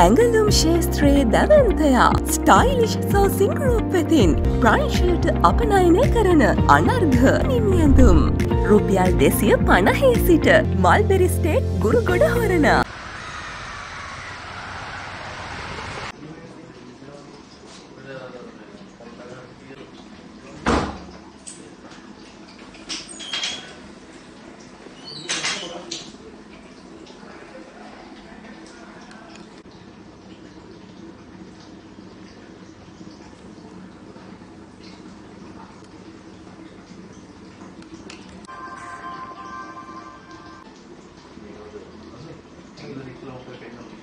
ඇඟලුම් ශේත්‍රයේ දැවන්තයා ස්ටයිලිෂ් සෝසින් රූප් වෙතින් ප්‍රංශයට අපනයනය කරන අනර්ඝ නිමියඳුම් රුපියල් දෙසිය පණහේ සිට මල්බෙරිස්ටේට් ගුරුගොඩ හොරණ Thank you. Entwicklung der Bänder